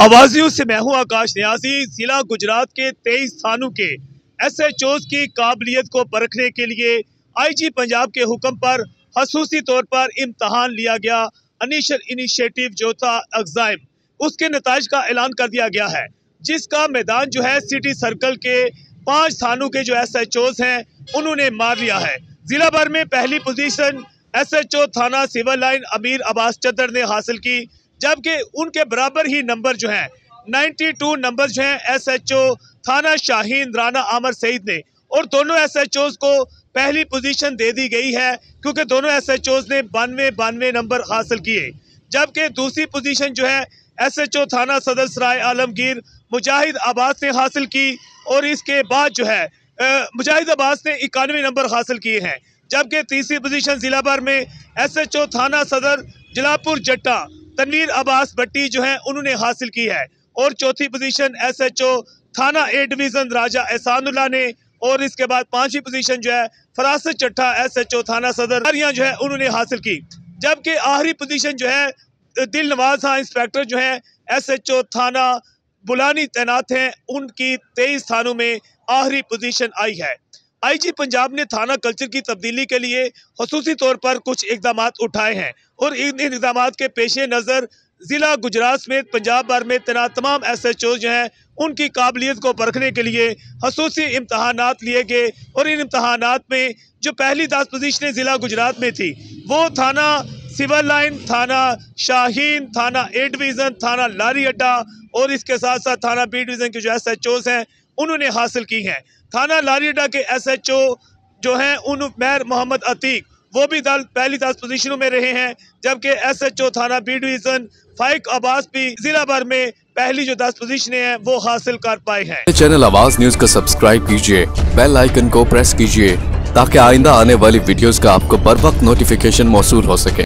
आवाजियों से मैं हूँ आकाश न्याजी जिला गुजरात के तेईस थानों के एस एच ओज की काबिलियत को परखने के लिए आई जी पंजाब के हुक्म पर खसूसी तौर पर इम्तहान लिया गया। अनिशल इनिशिएटिव जो था एग्ज़ाम उसके नतज का ऐलान कर दिया गया है, जिसका मैदान जो है सिटी सर्कल के पाँच थानों के जो एस एच ओज हैं, उन्होंने मार लिया है। जिला भर में पहली पोजीशन एस एच ओ थाना सिविल लाइन अमीर अब्बास चदर ने हासिल की। जबकि उनके बराबर ही नंबर जो हैं 92 नंबर जो हैं एसएचओ थाना शाहीन राना आमर सईद ने। और दोनों एसएचओज को पहली पोजीशन दे दी गई है, क्योंकि दोनों एसएचओज ने बानवे बानवे नंबर हासिल किए। जबकि दूसरी पोजीशन जो है, एसएचओ थाना सदर सराय आलमगीर मुजाहिद अब्बास ने हासिल की, और इसके बाद जो है मुजाहिद अब्बास ने इक्यानवे नंबर हासिल किए हैं। जबकि तीसरी पोजीशन जिला भर में एसएचओ थाना सदर जलापुर जट्टा तनवीर अब्बास भट्टी जो है, उन्होंने हासिल की है। और चौथी पोजीशन एसएचओ थाना ए डिवीज़न राजा एहसानुल्ला ने, और इसके बाद पांचवी पोजीशन जो है, फरासत चट्ठा एसएचओ थाना सदर जो है, उन्होंने हासिल की। जबकि आखिरी पोजीशन जो है, दिल नवाज़ हाँ इंस्पेक्टर जो है एसएचओ थाना बुलानी तैनात हैं, उनकी तेईस थानों में आखिरी पोजीशन आई है। आईजी पंजाब ने थाना कल्चर की तब्दीली के लिए खसूसी तौर पर कुछ इकदाम उठाए हैं और इन इकदाम के पेश नज़र ज़िला गुजरात समेत पंजाब भर में तैनात तमाम एस एच ओ जो हैं, उनकी काबिलियत को परखने के लिए खसूसी इम्तहान लिए गए और इन इम्तहान में जो पहली दस पोजिशनें ज़िला गुजरात में थी, वो थाना सिविल लाइन, थाना शाहीन, थाना ए डिवीज़न, थाना लारी अड्डा और इसके साथ साथ थाना बी डिवीज़न के जो एस एच ओज हैं उन्होंने हासिल की हैं। थाना लारीडा के एसएचओ जो हैं, उन मैर मोहम्मद अतीक, वो भी दल, पहली दस पोजीशनों में रहे हैं, जबकि एसएचओ थाना बी डिवीज़न फाइक आवाज़ भी जिला भर में पहली जो दस पोजीशनें हैं, वो हासिल कर पाए हैं। चैनल आवाज़ न्यूज़ को सब्सक्राइब कीजिए, बेल आइकन को प्रेस कीजिए, ताकि आइंदा आने वाली वीडियोस का आपको बर वक्त नोटिफिकेशन मौसू हो सके।